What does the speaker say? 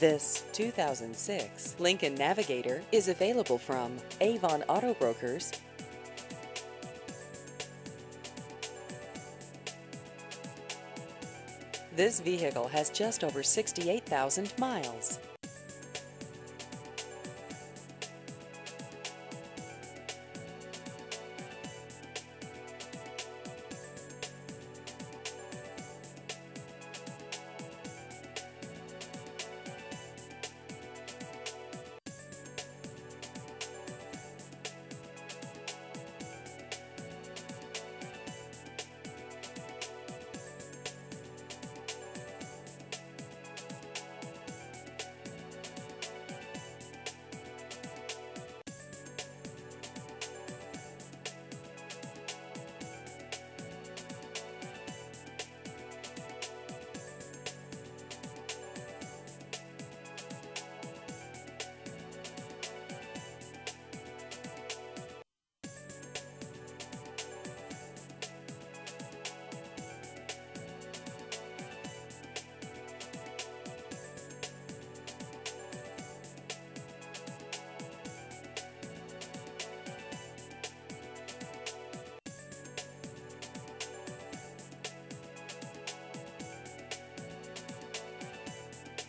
This 2006 Lincoln Navigator is available from Avon Auto Brokers. This vehicle has just over 68,000 miles.